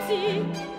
see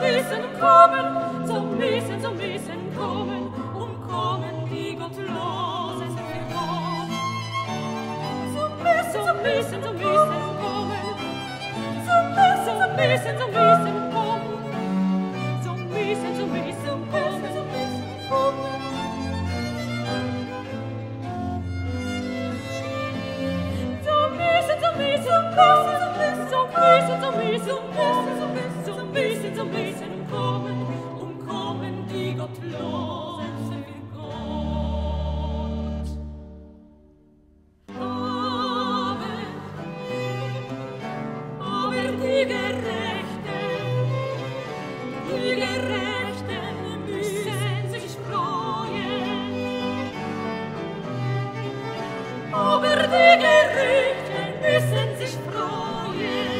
müssen kommen, so müssen, so müssen kommen, und kommen die gottloses Gebot. So müssen, so müssen, so müssen kommen, so müssen, so müssen, so müssen jesteś w